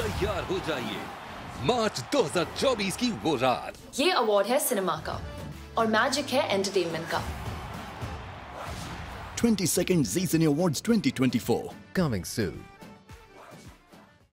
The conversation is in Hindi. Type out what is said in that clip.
तैयार हो जाइए मार्च 2024 की वो रात ये अवार्ड है सिनेमा का और मैजिक है एंटरटेनमेंट का 22nd Zee Cine Awards 2024. Coming soon.